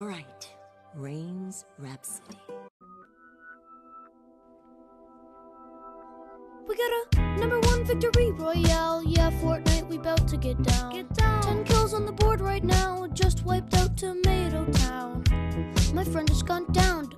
Right. Rain's Rhapsody. We got a number one victory royale. Yeah, Fortnite, we bout to get down. Get down. Ten kills on the board right now. Just wiped out Tomato Town. My friend has gone down.